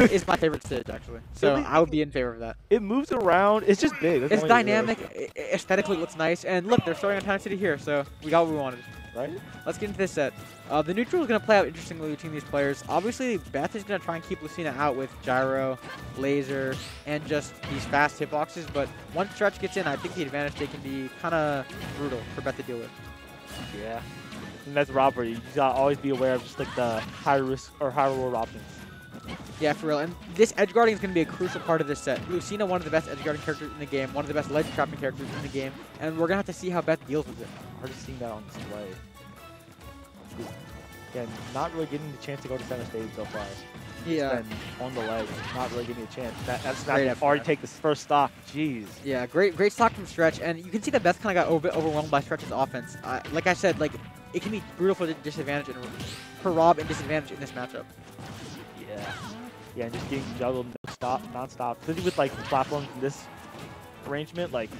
is my favorite stage actually. So I would be in favor of that. It moves around. It's just big. That's It's the only real dynamic. issue, i- i- Aesthetically, it looks nice. And look, they're starting on Time City here, so we got what we wanted. right? Let's get into this set. Uh, the neutral is going to play out interestingly between these players. Obviously, Beth is going to try and keep Lucina out with gyro, laser, and just these fast hitboxes. But once Stretch gets in, I think the advantage they can be kind of brutal for Beth to deal with. Yeah. And that's robbery. You gotta always be aware of just like the high risk or high reward options. Yeah, for real. And this edge guarding is going to be a crucial part of this set. Lucina, one of the best edge guarding characters in the game, one of the best ledge trapping characters in the game, and we're going to have to see how Beth deals with it. Hard to see that on display. Again, not really getting the chance to go to center stage so far. Yeah. And on the ledge, not really getting a chance. That, that's not Great already take this first stock. Jeez. Yeah, great great stock from Stretch, and you can see that Beth kind of got a bit overwhelmed by Stretch's offense. Uh, like I said, like it can be brutal for the disadvantage and for Rob and disadvantage in this matchup. Yeah. Yeah, and just getting juggled no stop, non-stop. Especially with like platforms in this arrangement, like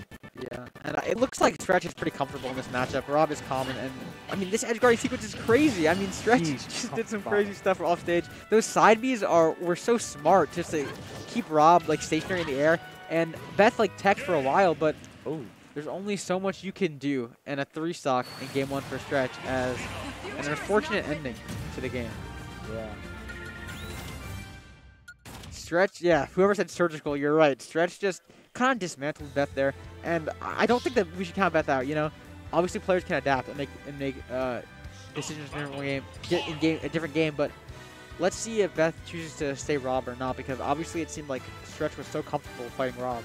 Yeah, and uh, it looks like Stretch is pretty comfortable in this matchup. Rob is common, and I mean this edge guarding sequence is crazy. I mean Stretch Jeez, just did some crazy stuff off stage. Those side Bs are were so smart just to keep Rob like stationary in the air, and Beth like tech for a while, but oh, there's only so much you can do in a three stock in game one for Stretch as an unfortunate ending to the game. yeah. Stretch, yeah, whoever said surgical, you're right. Stretch just kind of dismantled Beth there, and I don't think that we should count Beth out. You know, obviously players can adapt and make and make uh, decisions in a different game, get in game a different game. But let's see if Beth chooses to stay Rob or not, because obviously it seemed like Stretch was so comfortable fighting Rob.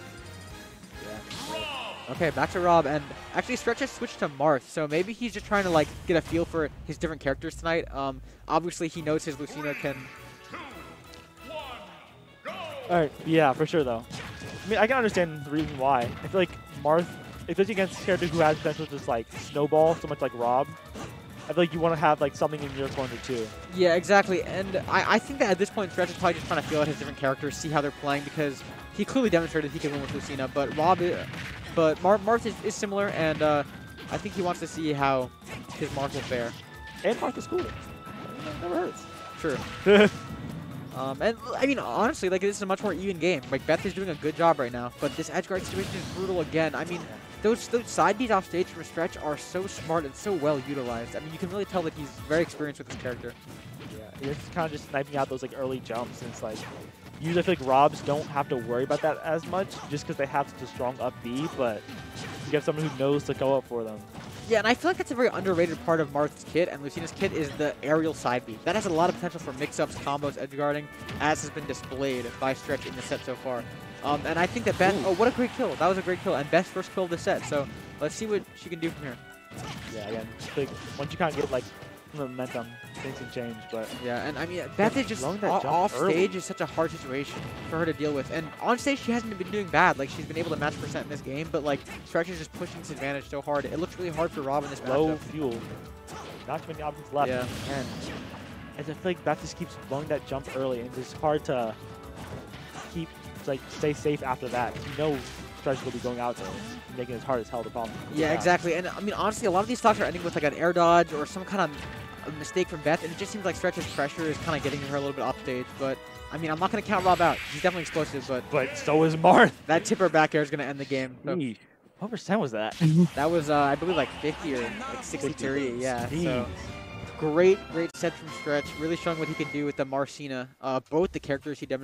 Yeah. Okay, back to Rob, and actually Stretch has switched to Marth, so maybe he's just trying to like get a feel for his different characters tonight. Um, obviously he knows his Lucina can. All right. Yeah, for sure though. I mean, I can understand the reason why. I feel like Marth, especially against a character who has potential to just like snowball so much like Rob. I feel like you want to have like something in your corner too. Yeah, exactly. And I, I think that at this point, Stretch is probably just trying to feel out his different characters, see how they're playing, because he clearly demonstrated he can win with Lucina. But Rob, but Mar Marth is, is similar, and uh, I think he wants to see how his Marth will fare. And Marth is cool. Never hurts. True. Um, and I mean, honestly, like this is a much more even game. Like Beth is doing a good job right now, but this edge guard situation is brutal again. I mean, those those side Bs off stage from Stretch are so smart and so well utilized. I mean, you can really tell that he's very experienced with his character. Yeah, it's kind of just sniping out those like early jumps. And it's like usually I feel like Robs don't have to worry about that as much just because they have such a strong up B. But you have someone who knows to go up for them. Yeah, and I feel like that's a very underrated part of Marth's kit, and Lucina's kit is the aerial side B. That has a lot of potential for mix-ups, combos, edge guarding, as has been displayed by Stretch in the set so far. Um, and I think that Beth, Ooh. oh, what a great kill. That was a great kill, and Beth's first kill of the set. So let's see what she can do from here. Yeah, again, like once you kind of get like momentum, things can change. But Yeah, and I mean, Beth is just blowing that off early. stage is such a hard situation for her to deal with. And on stage, she hasn't been doing bad. Like, she's been able to match percent in this game, but like, Stretch is just pushing this advantage so hard. It looks really hard for Rob in this low matchup. fuel, not too many options left. Yeah. And and I feel like Beth just keeps blowing that jump early, and it's hard to keep like stay safe after that. You know, Stretch will be going out there, making it as hard as hell to problem. Yeah, exactly. And I mean, honestly, a lot of these stocks are ending with like an air dodge or some kind of a mistake from Beth, and it just seems like Stretch's pressure is kind of getting her a little bit off stage. But I mean, I'm not going to count Rob out. He's definitely explosive, but But so is Marth. that tipper back air is going to end the game. So. What percent was that? that was, uh, I believe, like 50 or like 63. Yeah. So great, great set from Stretch. Really showing what he can do with the Marcina. Uh, both the characters he demonstrated.